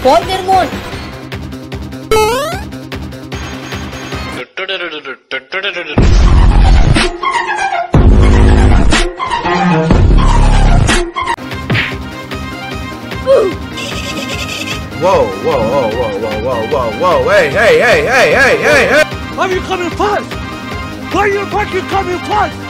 spoil their mood. Whoa, whoa, whoa, whoa, whoa, whoa, whoa, whoa, hey, hey, hey, hey, hey, hey, hey! Why are you coming fast? Why are you fucking coming fast?